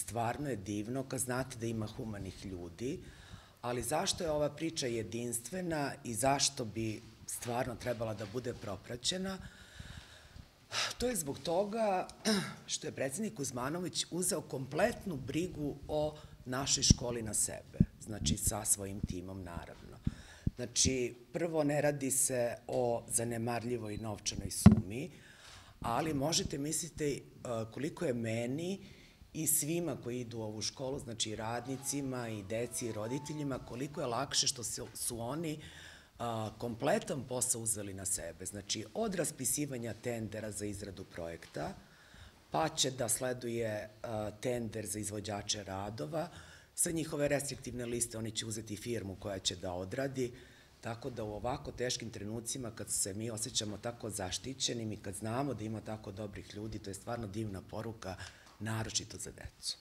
stvarno je divno kad znate da ima humanih ljudi, ali zašto je ova priča jedinstvena i zašto bi stvarno trebala da bude propraćena? To je zbog toga što je predsednik Kuzmanović uzeo kompletnu brigu o našoj školi na sebe, znači sa svojim timom naravno. Znači, prvo ne radi se o zanemarljivoj novčanoj sumi, ali možete misliti uh, koliko je meni i svima koji idu u ovu školu, znači i radnicima i deci i roditeljima, koliko je lakše što su, oni kompletan posao uzeli na sebe. Znači, od raspisivanja tendera za izradu projekta, pa će da sleduje tender za izvođače radova, sa njihove restriktivne liste oni će uzeti firmu koja će da odradi, Tako da u ovako teškim trenucima kad se mi osjećamo tako zaštićenim i kad znamo da ima tako dobrih ljudi, to je stvarno divna poruka, naročito za decu.